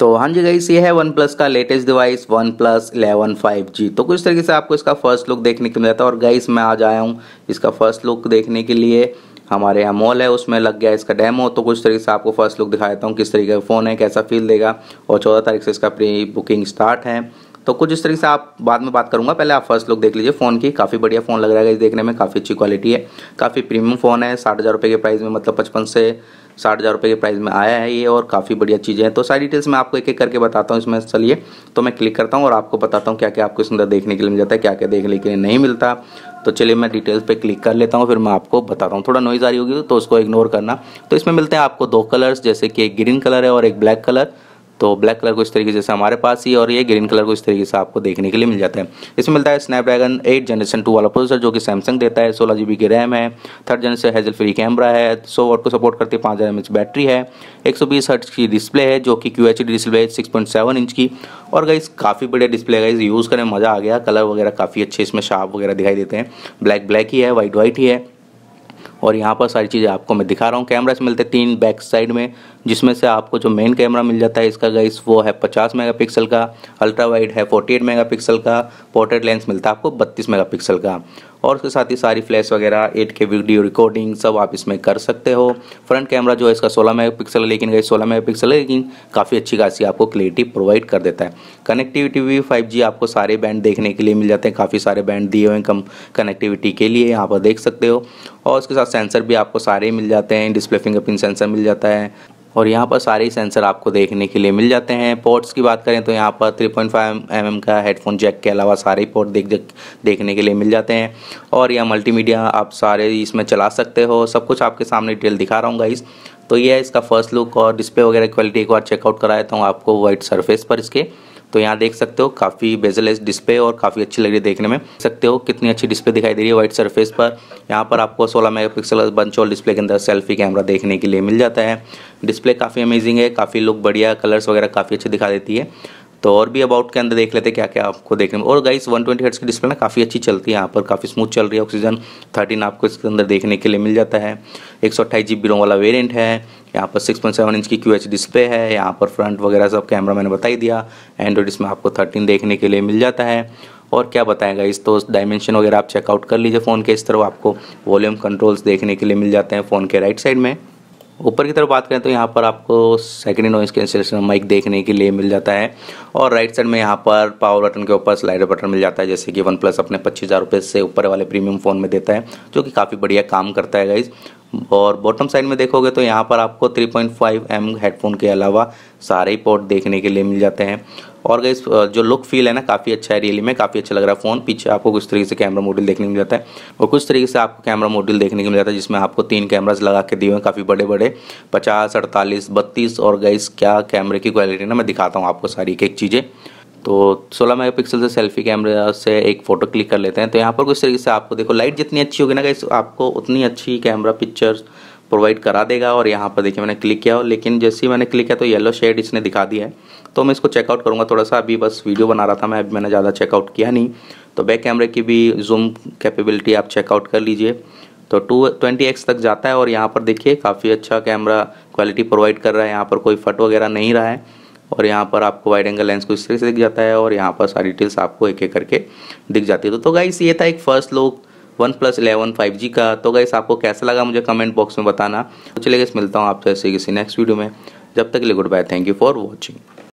तो हाँ जी गाइस ये है वन प्लस का latest device OnePlus eleven five G तो कुछ तरीके से आपको इसका फ़र्स्ट लुक देखने को जाता है। और गाइस मैं आज आया हूँ इसका फ़र्स्ट लुक देखने के लिए। हमारे यहाँ मॉल है, उसमें लग गया इसका डेमो तो कुछ तरीके से आपको फ़र्स्ट लुक दिखा देता हूँ, किस तरीके का फ़ोन है, कैसा फील देगा। और चौदह तारीख से इसका प्री बुकिंग स्टार्ट है। तो कुछ इस तरीके से आप बाद में बात करूँगा। पहले आप फ़र्स्ट लुक देख लीजिए फ़ोन की। काफ़ी बढ़िया फ़ोन लग रहा है देखने में। काफ़ी अच्छी क्वालिटी है। काफ़ी प्रीमियम फ़ोन है। साठ हज़ार रुपये के प्राइस में मतलब पचपन से साठ हज़ार रुपये के प्राइस में आया है ये और काफ़ी बढ़िया चीज़ें हैं। तो सारी डिटेल्स मैं आपको एक एक करके बताता हूँ इसमें चलिए। तो मैं क्लिक करता हूँ और आपको बताता हूँ क्या क्या आपको इसके अंदर देखने के लिए मिल जाता है क्या क्या देखने के लिए नहीं मिलता। तो चलिए मैं डिटेल्स पे क्लिक कर लेता हूँ, फिर मैं आपको बताता हूँ। थोड़ा नॉइज़ आ रही होगी तो उसको इग्नोर करना। तो इसमें मिलते हैं आपको दो कलर्स जैसे कि एक ग्रीन कलर है और एक ब्लैक कलर तो ब्लैक कलर को इस तरीके से हमारे पास ही और ये ग्रीन कलर को इस तरीके से आपको देखने के लिए मिल जाता है। इसमें मिलता है स्नैपड्रैगन 8 जनरेशन 2 वाला प्रोसेसर जो कि सैमसंग देता है, सोलह जी की रैम है third generation hassle free camera है, सौ वोट को सपोर्ट करती है, पाँच हज़ार बैटरी है, एक सौ बीस की डिस्प्ले है जो कि क्यू एच डी डिस्प्ले है सिक्स पॉइंट सेवन इंच की। और गई काफ़ी बढ़िया डिस्प्ले है यूज़ करें, मज़ा आ गया कलर वगैरह काफ़ी अच्छे इसमें शार्प वगैरह दिखाई देते हैं। ब्लैक ब्लैक ही है वाइट वाइट ही है। और यहाँ पर सारी चीज़ें आपको मैं दिखा रहा हूँ। कैमरा से मिलते हैं तीन बैक साइड में, जिसमें से आपको जो मेन कैमरा मिल जाता है इसका गाइस वो है 50 मेगापिक्सल का अल्ट्रा वाइड है 48 मेगापिक्सल का पोर्ट्रेट लेंस मिलता है आपको 32 मेगापिक्सल का। और उसके साथ ही सारी फ्लैश वगैरह एट के वीडियो रिकॉर्डिंग सब आप इसमें कर सकते हो। फ्रंट कैमरा जो है इसका 16 मेगापिक्सल है, लेकिन गाइस 16 मेगापिक्सल है, लेकिन काफ़ी अच्छी खासी आपको क्लियरिटी प्रोवाइड कर देता है। कनेक्टिविटी भी फाइव आपको सारे बैंड देखने के लिए मिल जाते हैं। काफ़ी सारे बैंड दिए हुए हैं कम कनेक्टिविटी के लिए यहाँ पर देख सकते हो। और उसके साथ सेंसर भी आपको सारे मिल जाते हैं। डिस्प्ले फिंगरप्रिंट सेंसर मिल जाता है। और यहाँ पर सारे सेंसर आपको देखने के लिए मिल जाते हैं। पोर्ट्स की बात करें तो यहाँ पर 3.5 पॉइंट mm का हेडफोन जैक के अलावा सारे पोर्ट देख देखने के लिए मिल जाते हैं। और यह मल्टीमीडिया आप सारे इसमें चला सकते हो। सब कुछ आपके सामने डिटेल दिखा रहा हूँ गाइस तो यह है इसका फ़र्स्ट लुक और डिस्प्ले वगैरह क्वालिटी एक बार चेकआउट कराया था हूँ आपको वाइट सरफेस पर इसके तो यहाँ देख सकते हो काफ़ी बेजलेस डिस्प्ले और काफ़ी अच्छी लग रही है देखने में। सकते हो कितनी अच्छी डिस्प्ले दिखाई दे रही है व्हाइट सरफेस पर। यहाँ पर आपको 16 मेगापिक्सल बंचोल डिस्प्ले के अंदर सेल्फी कैमरा देखने के लिए मिल जाता है। डिस्प्ले काफ़ी अमेजिंग है, काफ़ी लुक बढ़िया कलर्स वगैरह काफ़ी अच्छे दिखा देती है। तो और भी अबाउट के अंदर देख लेते हैं क्या क्या आपको देखने में। और गाइस 120 ट्वेंटी की डिस्प्ले ना काफ़ी अच्छी चलती है यहाँ पर, काफ़ी स्मूथ चल रही है ऑक्सीजन 13 आपको इसके अंदर देखने के लिए मिल जाता है। एक सौ रोम वाला वेरियंट है। यहाँ पर 6.7 इंच की क्यूएच डिस्प्ले है, यहाँ पर फ्रंट वगैरह सब कैमरा मैंने बता ही दिया एंड्रॉइड इसमें आपको थर्टीन देखने के लिए मिल जाता है। और क्या बताएगा इस तो डायमेंशन वगैरह आप चेकआउट कर लीजिए फ़ोन के, इस तरह आपको वॉल्यूम कंट्रोल्स देखने के लिए मिल जाते हैं फ़ोन के राइट साइड में। ऊपर की तरफ़ बात करें तो यहाँ पर आपको सेकेंड नॉइस कैंसिलेशन माइक देखने के लिए मिल जाता है। और राइट साइड में यहाँ पर पावर बटन के ऊपर स्लाइडर बटन मिल जाता है, जैसे कि वन प्लस अपने पच्चीस हज़ार रुपये से ऊपर वाले प्रीमियम फ़ोन में देता है, जो कि काफ़ी बढ़िया काम करता है गाइज़ और बॉटम साइड में देखोगे तो यहाँ पर आपको 3.5 पॉइंट हेडफोन के अलावा सारे ही पोर्ट देखने के लिए मिल जाते हैं। और गई जो लुक फील है ना, काफ़ी अच्छा है रियली में काफ़ी अच्छा लग रहा है फ़ोन पीछे आपको कुछ तरीके से कैमरा मॉड्यूल देखने को मिल जाता है। और कुछ तरीके से आपको कैमरा मॉड्यूल देखने को मिल जाता है, जिसमें आपको तीन कैमराज लगा के दिए हुए हैं, काफ़ी बड़े बड़े पचास, अड़तालीस, बत्तीस और गई क्या कैमरे की क्वालिटी ना, मैं दिखाता हूँ आपको सारी एक एक चीज़ें। तो 16 मेगापिक्सल से सेल्फी कैमरे से एक फ़ोटो क्लिक कर लेते हैं। तो यहाँ पर कुछ तरीके से आपको देखो, लाइट जितनी अच्छी होगी ना गाइस आपको उतनी अच्छी कैमरा पिक्चर्स प्रोवाइड करा देगा। और यहाँ पर देखिए मैंने क्लिक किया और लेकिन जैसे ही मैंने क्लिक किया तो येलो शेड इसने दिखा दिया है। तो मैं इसको चेकआउट करूँगा थोड़ा सा अभी बस वीडियो बना रहा था मैं, अभी मैंने ज़्यादा चेकआउट किया नहीं। तो बैक कैमरे की भी जूम कैपेबिलिटी आप चेकआउट कर लीजिए। तो टू, ट्वेंटी एक्स तक जाता है और यहाँ पर देखिए काफ़ी अच्छा कैमरा क्वालिटी प्रोवाइड कर रहा है। यहाँ पर कोई फट वगैरह नहीं रहा है। और यहाँ पर आपको वाइड एंगल लेंस को इस तरह से दिख जाता है और यहाँ पर सारी डिटेल्स आपको एक एक करके दिख जाती है। तो, तो गाइस ये था एक first look OnePlus eleven five G का। तो गाइस आपको कैसा लगा मुझे कमेंट बॉक्स में बताना। तो चलिए मिलता हूँ आपसे ऐसे किसी नेक्स्ट वीडियो में। जब तक के लिए good bye thank you for watching